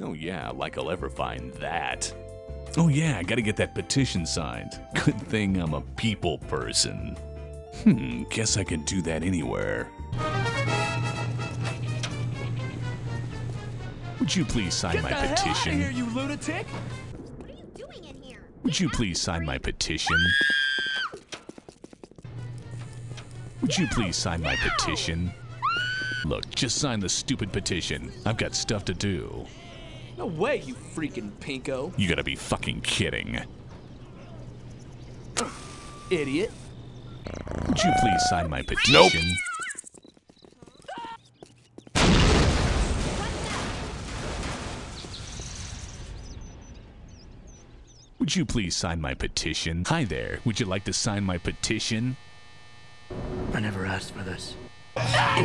Oh, yeah, like I'll ever find that. Oh, yeah, I gotta get that petition signed. Good thing I'm a people person. Hmm, guess I can do that anywhere. Would you please sign my petition? Here, you lunatic! What are you doing in here? Would you please sign my petition? Would you please sign my petition? Look, just sign the stupid petition. I've got stuff to do. No way, you freaking pinko. You gotta be fucking kidding. Idiot. Would you please sign my petition? Nope. Would you please sign my petition? Hi there. Would you like to sign my petition? I never asked for this. Ah,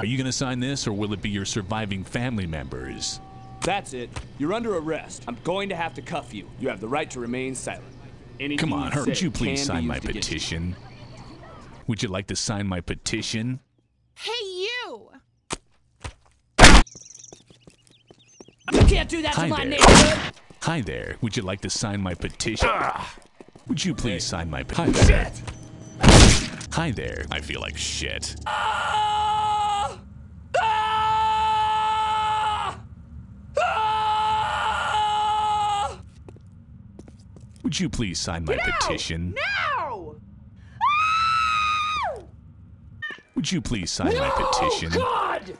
Are you gonna sign this, or will it be your surviving family members? That's it. You're under arrest. I'm going to have to cuff you. You have the right to remain silent. Anything Come on, you would you please sign my used you. petition? Would you like to sign my petition? Hey, you! You can't do that Hi to my there. neighborhood. Hi there. Would you like to sign my petition? Would you please sign my petition? Shit. Hi there. I feel like shit. Ah! Ah! Ah! Would you please sign my petition? Ow! Would you please sign my petition? God!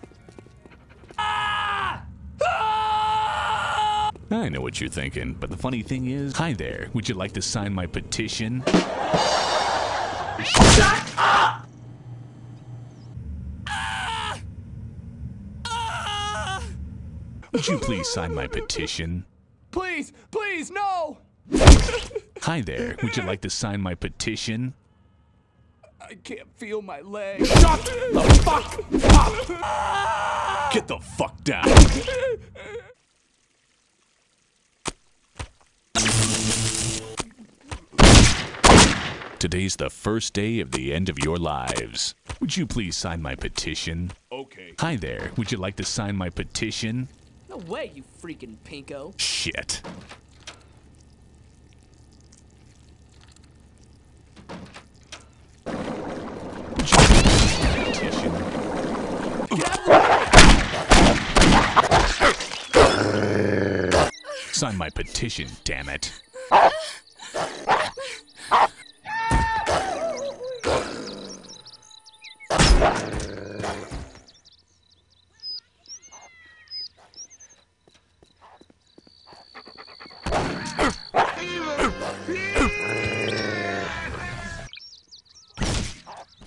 Ah! Ah! I know what you're thinking, but the funny thing is, hi there. Would you like to sign my petition? Shut up! Would you please sign my petition? Please, please, no! Hi there. Would you like to sign my petition? I can't feel my leg. Shut the fuck up! Get the fuck down. Today's the first day of the end of your lives. Would you please sign my petition? Okay. Hi there. Would you like to sign my petition? No way, you freaking pinko. Shit. Would you please sign my petition? Sign my petition, damn it.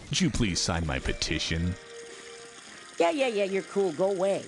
Would you please sign my petition? Yeah, yeah, yeah, you're cool. Go away.